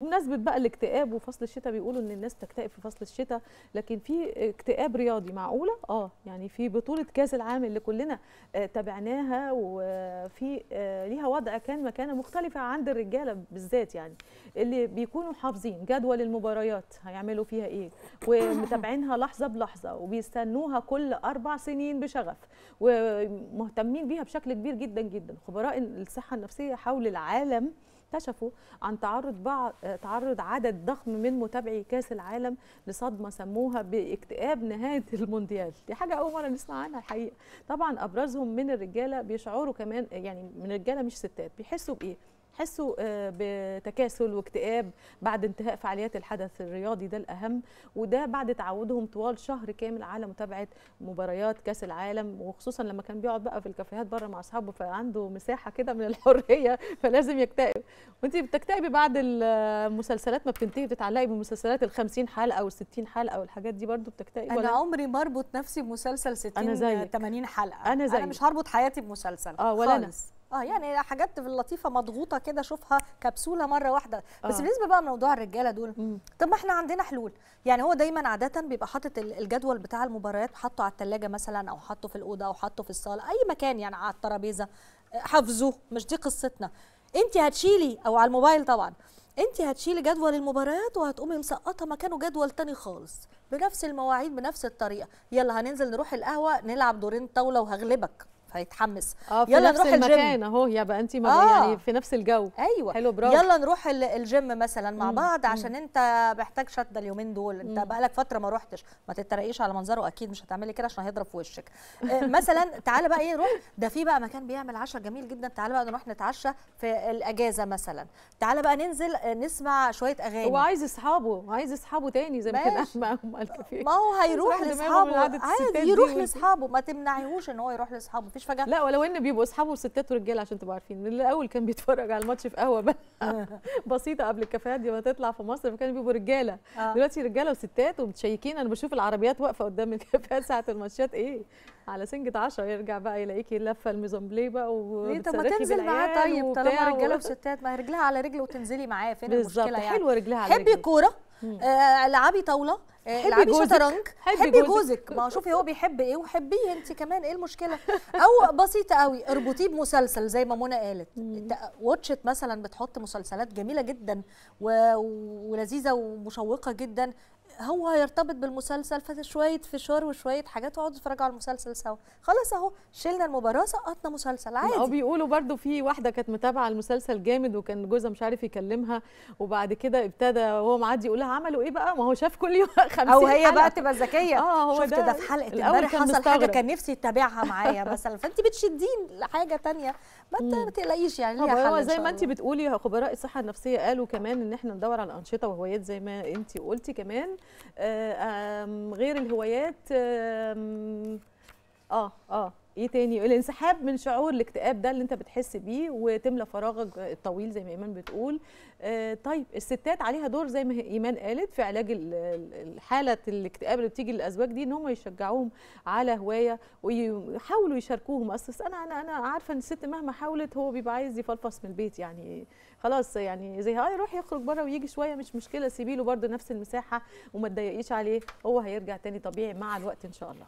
بمناسبة بقى الاكتئاب وفصل الشتاء بيقولوا إن الناس تكتئب في فصل الشتاء لكن في اكتئاب رياضي معقولة؟ آه يعني في بطولة كأس العالم اللي كلنا آه تابعناها وفي آه ليها وضع كان مكانة مختلفة عند الرجالة بالذات يعني اللي بيكونوا حافظين جدول المباريات هيعملوا فيها إيه؟ ومتابعينها لحظة بلحظة وبيستنوها كل أربع سنين بشغف ومهتمين بيها بشكل كبير جدا جدا. خبراء الصحة النفسية حول العالم اكتشفوا عن تعرض بعض تعرض عدد ضخم من متابعي كأس العالم لصدمة سموها باكتئاب نهاية المونديال. دي حاجة أول مرة نسمع عنها الحقيقة. طبعا أبرزهم من الرجالة بيشعروا كمان يعني من الرجالة مش ستات بيحسوا بإيه؟ حسوا بتكاسل واكتئاب بعد انتهاء فعاليات الحدث الرياضي ده الأهم وده بعد تعودهم طوال شهر كامل على متابعة مباريات كأس العالم وخصوصا لما كان بيقعد بقى في الكافيهات بره مع أصحابه فعنده مساحة كده من الحرية فلازم يكتئب وأنت بتكتئبي بعد المسلسلات ما بتنتهي بتتعلقي بالمسلسلات ال 50 حلقة أو 60 حلقة والحاجات دي برضو بتكتئبي أنا عمري ما أربط نفسي بمسلسل 60 أنا زيك. 80 حلقة أنا زيك. أنا مش هربط حياتي بمسلسل آه ولا أنا خالص. آه يعني حاجات في اللطيفة مضغوطة كده أشوفها كبسولة مرة واحدة. بس آه. بالنسبة بقى لموضوع الرجالة دول مم. طب ما إحنا عندنا حلول. يعني هو دايما عادة بيبقى حاطط ال- الجدول بتاع المباريات حاطه على الثلاجه مثلا أو حاطه في الأوضة أو حاطه في الصالة أي مكان يعني على الترابيزة. آه، حافظه مش دي قصتنا. أنت هتشيلي أو على الموبايل طبعا أنت هتشيلي جدول المباريات وهتقومي مسقطة مكانه جدول تاني خالص بنفس المواعيد بنفس الطريقة. يلا هننزل نروح القهوة نلعب دورين طاولة وهغلبك. فيتحمس آه في يلا نفس نروح الجيم. المكان. أهو يبقى انت ما آه. يعني في نفس الجو. أيوه. حلو برافو. يلا نروح ال- الجيم مثلا مع مم، بعض مم. عشان أنت محتاج شدة اليومين دول. أنت مم. بقالك فترة ما روحتش. ما تتريقيش على منظره أكيد مش هتعملي كده عشان هيضرب في وشك. آه، مثلا تعالى بقى إيه نروح. ده في بقى مكان بيعمل عشاء جميل جدا. تعالى بقى نروح نتعشى في الأجازة مثلا. تعالى بقى ننزل آه، نسمع شوية أغاني. هو عايز أصحابه عايز أصحابه تاني زي ما كان الكافيه ما هو هيروح لأصحابه. عادي دي يروح لأصحابه. ما تمنعيهوش إن هو يروح لأصحابه. مفيش فجأة؟ لا ولو إن بيبقوا أصحابه ستات ورجالة عشان تبقوا عارفين. من الأول كان بيتفرج على الماتش في قهوة بقى. بسيطة قبل الكافيهات دي ما تطلع في مصر فكانوا بيبقوا رجالة. آه. دلوقتي رجالة وستات ومتشيكين. أنا بشوف العربيات واقفة قدام الكافيهات ساعة الماتشات. إيه؟ على سنجة 10 يرجع بقى يلاقيكي لفة الميزومبلي بقى ليه طب ما تنزل معاه طيب طالما رجالة وستات. ما رجلها على رجل وتنزلي معاه. فين المشكلة يعني حلوة رجلها على حبي رجلك. كورة. مم. آه، العبي طاولة. حبي العبي جوزك. حبي حبي جوزك. ما شوفي هو بيحب إيه وحبيه انت كمان إيه المشكلة؟ أو بسيطة قوي اربطيه بمسلسل زي ما منى قالت. واتشت مثلا بتحط مسلسلات جميلة جدا و... ولذيذة ومشوقة جدا. هو هيرتبط بالمسلسل فشويه فشار وشوية حاجات وقعدوا اتفرجوا على المسلسل سوا. خلاص اهو شلنا المباراة سقطنا مسلسل آه عادي. بيقولوا برضو في واحدة كانت متابعة المسلسل جامد وكان جوزها مش عارف يكلمها وبعد كده ابتدى وهو معدي يقول لها عملوا إيه بقى؟ ما هو شاف كل يوم 50 أو هي حلقة. بقى تبقى ذكية. آه هو شفت ده ده في حلقة امبارح حصل حاجة مستغرب. كان نفسي تتابعها معايا مثلا. فانت بتشدين لحاجة تانية. ما تقلقيش يعني ليها هو حل هو زي ما انت. بتقولي خبراء الصحة النفسية قالوا كمان إن إحنا ندور على انشطه وهوايات زي ما انت قلتي كمان. آه، غير الهوايات آه آه. إيه تاني؟ الانسحاب من شعور الاكتئاب ده اللي انت بتحس بيه وتملى فراغك الطويل زي ما إيمان بتقول. آه طيب الستات عليها دور زي ما إيمان قالت في علاج ال- ال- الحاله الاكتئاب اللي بتيجي للأزواج دي إن هم يشجعوهم على هواية ويحاولوا يشاركوهم. أصل أنا أنا أنا عارفة إن الست مهما حاولت هو بيبقى عايز يفلفص من البيت يعني. خلاص يعني زي آه يروح يخرج بره ويجي شوية مش مشكلة سيبي له برده نفس المساحة وما تضايقيش عليه هو هيرجع تاني طبيعي مع الوقت إن شاء الله.